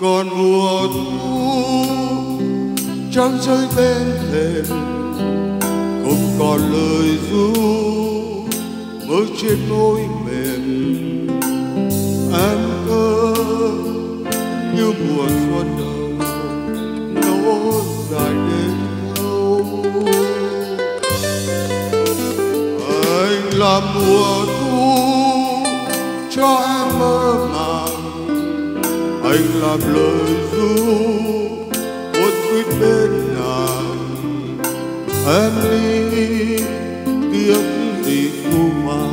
còn mùa thu, trăng rơi bên thềm, không còn lời ru mơ trên môi mềm. Em thơ như mùa xuân đầu nó dài đến đâu anh là mùa thu cho em mơ anh làm lời ru muốn quýt bên nàng em đi tiếc gì thu mà,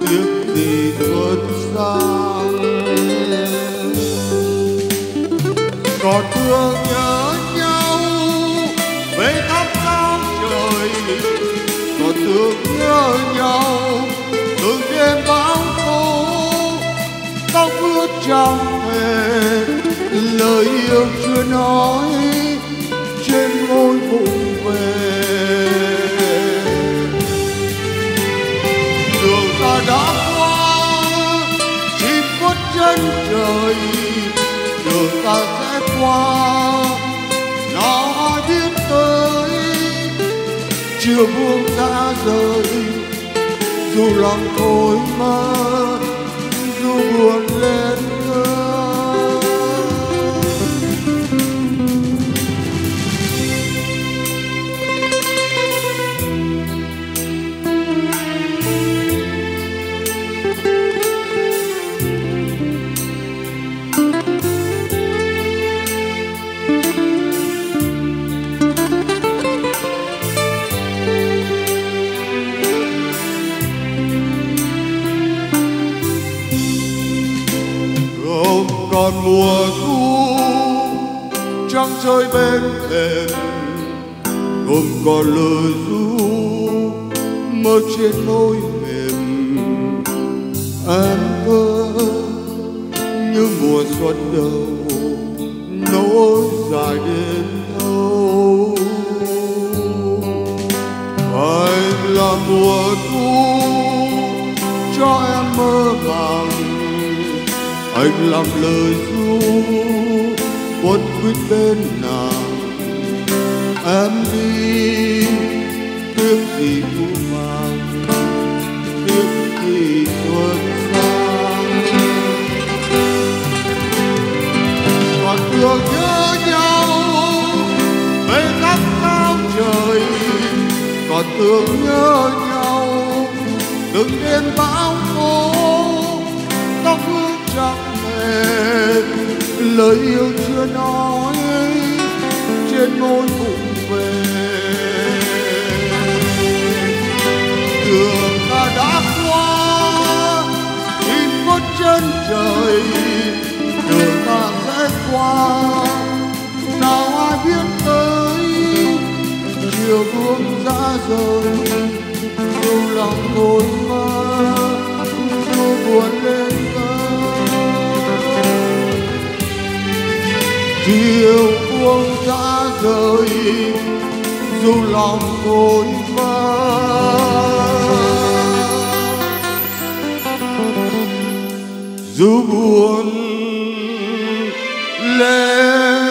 tiếc gì xuân sang còn thương nhớ nhau, về thắp sao trời. Còn thương nhớ nhau, từng đêm bão tố tóc ướt trong lời yêu chưa nói trên môi vụng về. Đường ta đã qua, chim khuất chân trời, đường ta sẽ qua nó biết tới. Chưa buông đã rời dù lòng thôi mất còn mùa thu, trăng rơi bên thềm. Không còn lời ru mơ trên môi mềm. Em thơ như mùa xuân đầu, nỗi dài đến đâu anh là mùa thu, cho em mơ màng anh làm lời ru quấn quýt bên nàng. Em đi tiếc gì thu vàng tiếc gì xuân sang còn thương nhớ nhau về khắp sao trời, còn thương nhớ nhau. Từng đêm bão tố lời yêu chưa nói, trên môi cùng về. Đường ta đã qua tìm có chân trời, đường ta sẽ qua. Nào ai biết tới, chiều buông ra rồi dù lòng thôi mất buông đã rời dù lòng tôi mất dù buồn lên